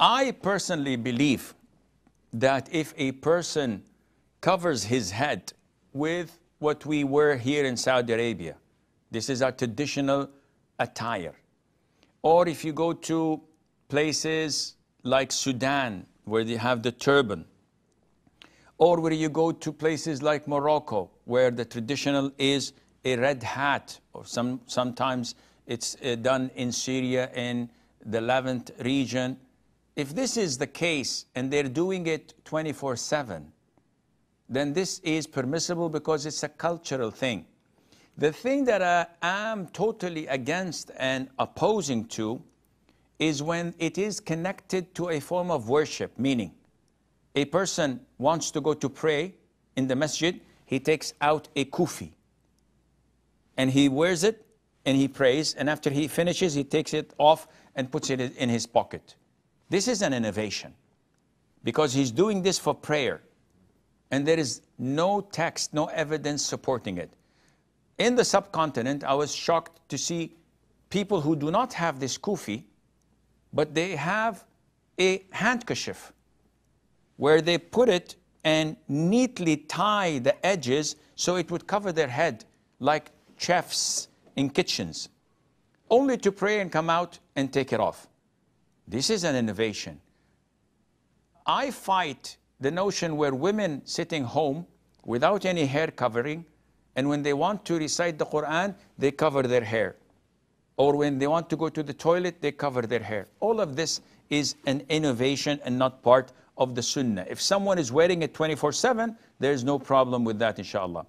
I personally believe that if a person covers his head with what we wear here in Saudi Arabia, this is our traditional attire. Or if you go to places like Sudan, where they have the turban, or where you go to places like Morocco, where the traditional is a red hat, or some, sometimes it's uh, done in Syria in the Levant region. If this is the case and they're doing it 24 7, then this is permissible because it's a cultural thing. The thing that I am totally against and opposing to is when it is connected to a form of worship, meaning a person wants to go to pray in the masjid, he takes out a kufi and he wears it and he prays, and after he finishes, he takes it off and puts it in his pocket. This is an innovation because he's doing this for prayer, and there is no text, no evidence supporting it. In the subcontinent, I was shocked to see people who do not have this kufi, but they have a handkerchief where they put it and neatly tie the edges so it would cover their head like chefs in kitchens, only to pray and come out and take it off. This is an innovation. I fight the notion where women sitting home without any hair covering, and when they want to recite the Quran, they cover their hair. Or when they want to go to the toilet, they cover their hair. All of this is an innovation and not part of the sunnah. If someone is wearing it 24 7, there's no problem with that, inshallah.